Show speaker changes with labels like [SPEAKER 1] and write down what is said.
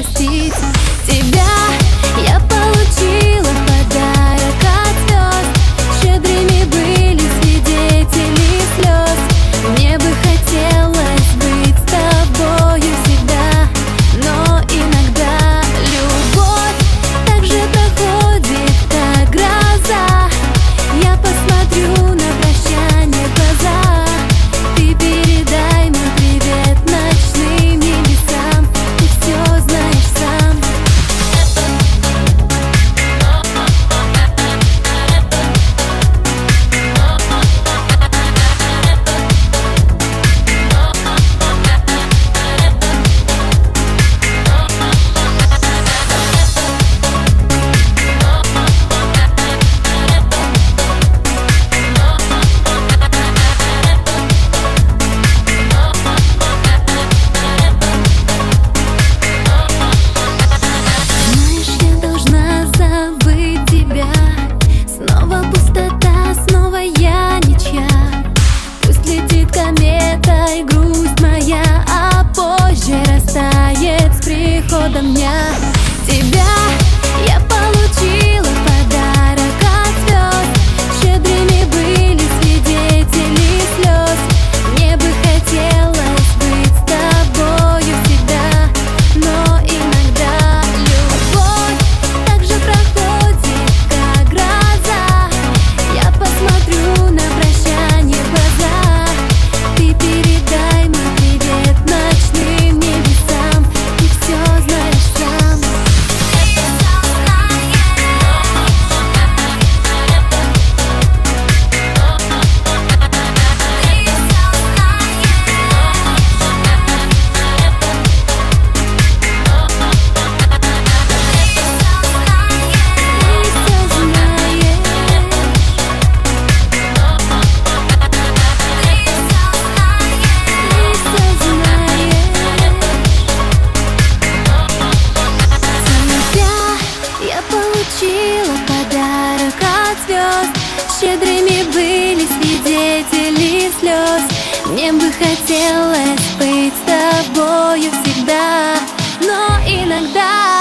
[SPEAKER 1] besties Щедрыми были свидетели слез. Мне бы хотелось быть с тобою всегда Но иногда